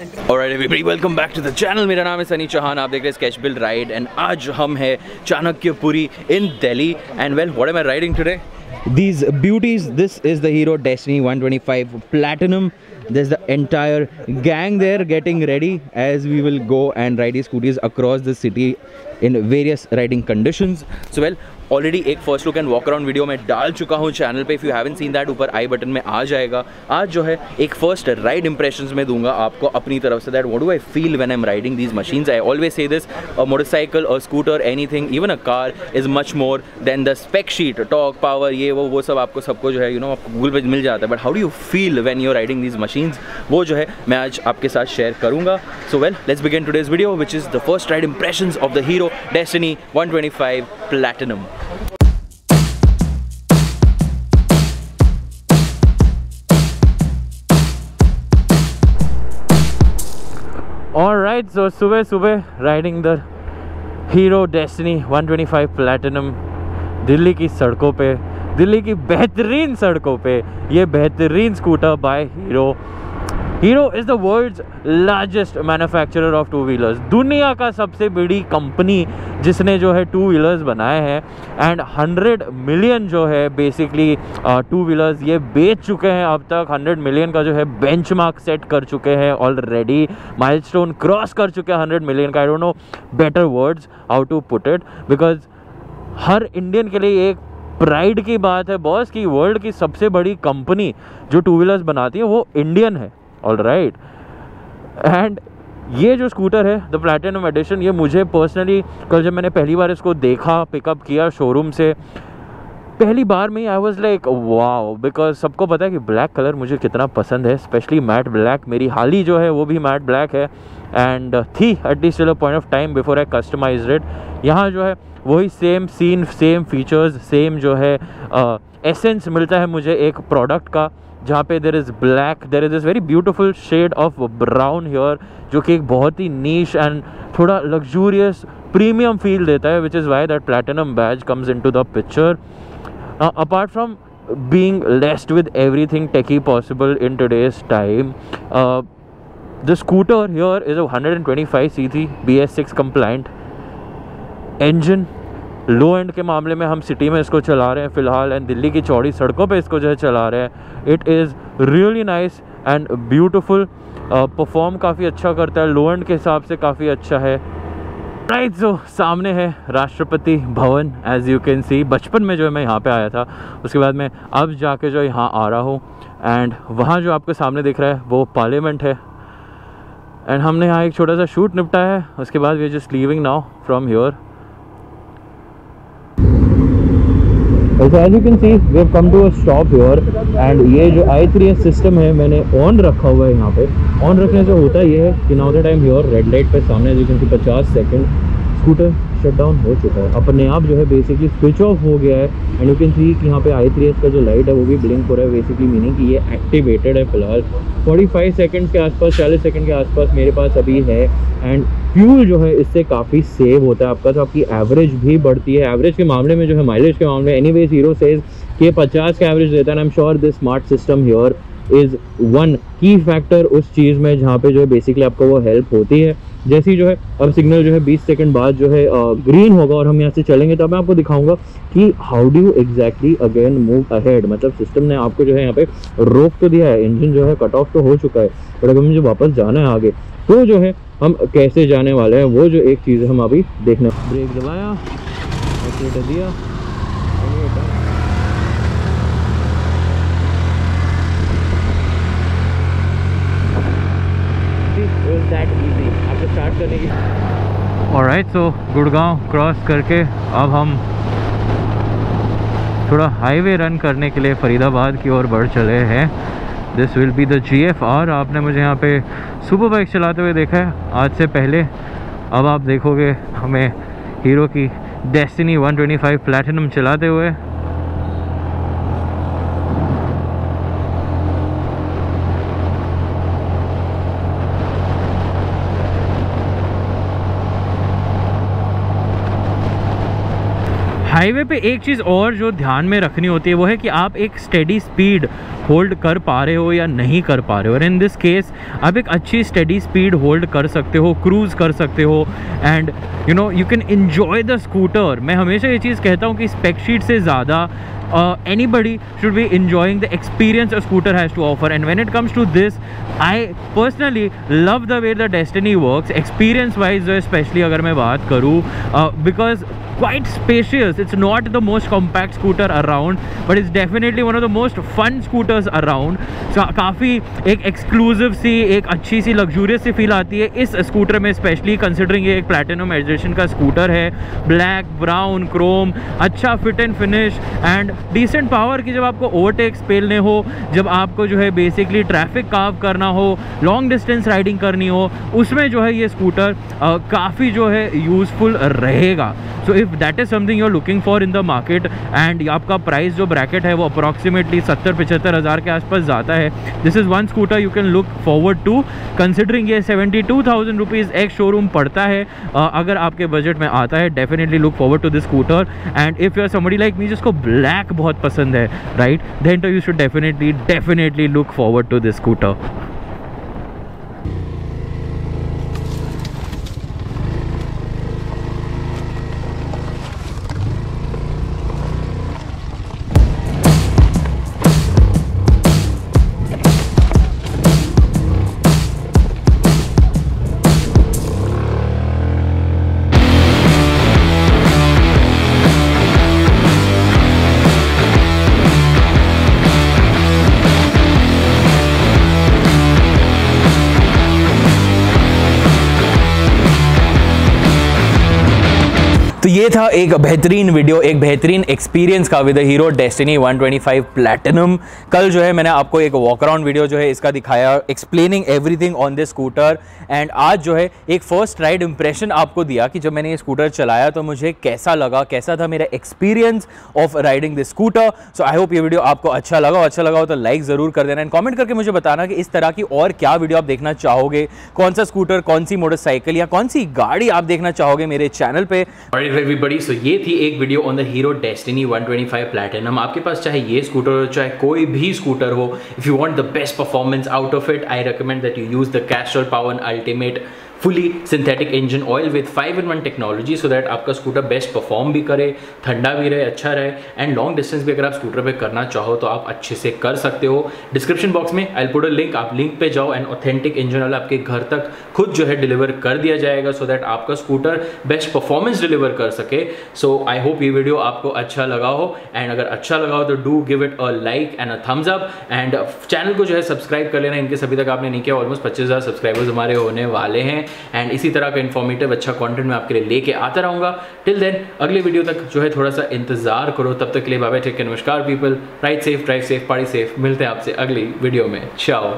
welcome back to the channel मेरा नाम है सनी चौहान आप देख रहे हैं स्केच बिल्ड राइड एंड आज हम है Chanakyapuri in Delhi and well what am I riding today these beauties this is the hero destiny 125 platinum there's the entire gang there getting ready as we will go and ride these scooters across the city in various riding conditions so well already एक first look and walk around video मैं डाल चुका हूँ channel पे। If you haven't seen that ऊपर i button में आ जाएगा। आज जो है, एक फ़र्स्ट राइड इंप्रेशन में दूँगा आपको अपनी तरफ़ से। That what do I feel when am riding these machines I always say this motorcycle और scooter anything even a car is much more than the spec sheet torque power ये, वो वो सब आपको सबको जो है यू नो आपको गूगल पे मिल जाता है। But how do you feel when you riding these machines वो जो है, मैं आज आपके साथ शेयर करूँगा। So well let's begin today's video which is the first ride impression of the Hero Destiny 125 और राइट सो सुबह सुबह riding the Hero Destiny 125 platinum Delhi की सड़कों पे, दिल्ली की बेहतरीन सड़कों पे, ये बेहतरीन scooter by Hero Hero is the world's largest manufacturer of two wheelers दुनिया का सबसे बड़ी कंपनी जिसने जो है टू व्हीलर्स बनाए हैं एंड हंड्रेड मिलियन जो है बेसिकली टू व्हीलर्स ये बेच चुके हैं अब तक। हंड्रेड मिलियन का जो है बेंचमार्क सेट कर चुके हैं ऑलरेडी माइलस्टोन क्रॉस कर चुके हैं हंड्रेड मिलियन का। I don't know better words how to put it because her Indian के लिए एक प्राइड की बात है। बॉस कि वर्ल्ड की सबसे बड़ी कंपनी जो टू व्हीलर्स बनाती है वो इंडियन है। ऑल राइट एंड ये जो स्कूटर है द प्लेटिनम एडिशन ये मुझे पर्सनली कल जब मैंने पहली बार इसको देखा पिकअप किया शोरूम से पहली बार में I was like wow because सबको पता है कि ब्लैक कलर मुझे कितना पसंद है स्पेशली मैट ब्लैक मेरी हाली जो है वो भी मैट ब्लैक है। And the at least point of time before I customize it यहाँ जो है वही same scene same features same जो है एसेंस uh, मिलता है मुझे एक प्रोडक्ट का। जहाँ पे there is black there is is very beautiful shade of brown here जो कि एक बहुत ही नीच एंड थोड़ा लग्जूरियस प्रीमियम फील देता है which is why that platinum badge comes in to the picture apart from being laced with everything techie possible in today's time the scooter here is a 125 cc bs6 compliant engine. Low end के मामले में हम city में इसको चला रहे हैं फ़िलहाल एंड दिल्ली की चौड़ी सड़कों पे इसको जो है चला रहे हैं। It is really nice and beautiful perform काफ़ी अच्छा करता है। लो एंड के हिसाब से काफ़ी अच्छा है। राइट जो सामने है Rashtrapati Bhavan as you can सी बचपन में जो है मैं यहाँ पे आया था। उसके बाद मैं अब जाके जो यहाँ आ रहा हूँ। एंड वहाँ जो आपके सामने दिख रहा है, वो पार्लियामेंट है। एंड हमने यहाँ एक छोटा सा शूट निपटा है। उसके बाद we are just leaving now from here also as you can see we have come to a stop your and ये जो आई थ्री एस सिस्टम है, मैंने ऑन रखा हुआ है यहाँ पे। ऑन रखने से होता ये है कि now the time your red light पे सामने एज यू कैन सी पचास सेकेंड स्कूटर शट डाउन हो चुका है। अपने आप जो है बेसिकली स्विच ऑफ़ हो गया है। एंड यू कैन सी कि यहाँ पे आई थ्री का जो लाइट है, वो भी ब्लिंक हो रहा है। बेसिकली मीनिंग कि ये एक्टिवेटेड है फ़िलहाल। 45 सेकंड के आसपास 40 सेकंड के आसपास मेरे पास अभी है। एंड फ्यूल जो है, इससे काफ़ी सेव होता है। आपका तो आपकी एवरेज भी बढ़ती है। एवरेज के मामले में जो है माइलेज के मामले एनी वेज हीरो सेज कि पचास का एवरेज देता है। I am sure this smart system here is one key factor उस चीज़ में जहाँ पे जो है बेसिकली आपको वो हेल्प होती है। जैसी जो है, अब सिग्नल जो है 20 सेकंड बाद जो है ग्रीन होगा और हम यहाँ से चलेंगे तब मैं आपको दिखाऊँगा कि how do you exactly again move ahead मतलब सिस्टम ने आपको जो है यहाँ पे रोक तो दिया है इंजन जो है कट ऑफ़ तो हो चुका है बट अगर मुझे वापस जाना है आगे तो जो है हम कैसे जाने वाले हैं, वो जो एक चीज़ हम अभी देखने ब्रेक दबाया दिया। और राइट सो गुड़गांव क्रॉस करके अब हम थोड़ा हाईवे रन करने के लिए फरीदाबाद की ओर बढ़ चले हैं। This will be the G F R आपने मुझे यहाँ पे सुपर बाइक चलाते हुए देखा है। आज से पहले अब आप देखोगे हमें हीरो की डेस्टिनी 125 प्लेटिनम चलाते हुए। हाईवे पे एक चीज़ और जो ध्यान में रखनी होती है, वो है कि आप एक स्टेडी स्पीड होल्ड कर पा रहे हो या नहीं कर पा रहे हो। और इन दिस केस आप एक अच्छी स्टेडी स्पीड होल्ड कर सकते हो क्रूज़ कर सकते हो and you know you can enjoy the scooter मैं हमेशा ये चीज़ कहता हूँ कि स्पेक्शीट से ज़्यादा uh, anybody should be enjoying the experience a scooter has to offer and when it comes to this I personally love the way the Destiny works experience wise especially main baat karu uh, because quite spacious it's not the most compact scooter around but it's definitely one of the most fun scooters around so, काफ़ी एक exclusive सी एक अच्छी सी luxurious सी feel आती है इस scooter में specially considering ये एक प्लेटिनम एडिशन का स्कूटर है ब्लैक ब्राउन क्रोम अच्छा fit and finish and decent power की जब आपको ओवरटेक्स पेलने हो, जब आपको जो है बेसिकली ट्रैफ़िक काव करना हो लॉन्ग डिस्टेंस राइडिंग करनी हो, उसमें जो है ये स्कूटर काफ़ी जो है यूज़फुल रहेगा। So if that is something you are looking for in the market and आपका प्राइस जो ब्रैकेट है वो अप्रॉक्सीमेटली सत्तर पचहत्तर हज़ार के आसपास जाता है this is one scooter you can look forward to considering ये seventy two thousand rupees ex showroom पड़ता है अगर आपके बजट में आता है definitely look forward to this scooter and if you are somebody like me जिसको ब्लैक बहुत पसंद है right then to you should definitely definitely look forward to this scooter तो ये था एक बेहतरीन वीडियो, एक बेहतरीन एक्सपीरियंस का विद हीरो डेस्टिनी 125 प्लेटिनम कल जो है मैंने आपको एक वॉक अराउंड वीडियो जो है इसका दिखाया explaining everything on this scooter and आज जो है एक फ़र्स्ट राइड इंप्रेशन आपको दिया कि जब मैंने ये स्कूटर चलाया तो मुझे कैसा लगा, कैसा था मेरा experience of riding this scooter so I hope ये वीडियो आपको अच्छा लगा। अच्छा लगा हो तो लाइक ज़रूर कर देना। एंड कॉमेंट करके मुझे बताना कि इस तरह की और क्या वीडियो आप देखना चाहोगे? कौन सा स्कूटर कौन सी मोटरसाइकिल या कौन सी गाड़ी आप देखना चाहोगे मेरे चैनल पर एवरीबडी सो ये थी एक video on the Hero Destini 125 platinum आपके पास चाहे ये स्कूटर हो, चाहे कोई भी स्कूटर हो if you want the best performance out of it I recommend that you use the Castrol Power Ultimate fully synthetic engine oil with five in one technology so that आपका scooter best perform भी करे, ठंडा भी रहे अच्छा रहे and long distance भी अगर आप स्कूटर पे करना चाहो तो आप अच्छे से कर सकते हो। डिस्क्रिप्शन बॉक्स में आई पुट अ लिंक आप लिंक पे जाओ एंड ऑथेंटिक इंजन वाला आपके घर तक खुद जो है डिलीवर कर दिया जाएगा सो so दैट आपका स्कूटर बेस्ट परफॉर्मेंस डिलीवर कर सके। सो आई होप ये वीडियो आपको अच्छा लगा हो एंड अगर अच्छा लगा हो तो do give it a like and a thumbs up and channel को जो है सब्सक्राइब कर लेना। इनके सभी तक आपने नहीं किया ऑलमोस्ट पच्चीस हज़ार सब्सक्राइबर्स हमारे होने वाले हैं। एंड इसी तरह का इन्फॉर्मेटिव अच्छा कॉन्टेंट मैं आपके लिए लेके आता रहूँगा। टिल देन अगले वीडियो तक जो है थोड़ा सा इंतज़ार करो। तब तक के लिए बाबा टेक नमस्कार people ride safe drive safe party safe मिलते हैं आपसे अगली वीडियो में। चाओ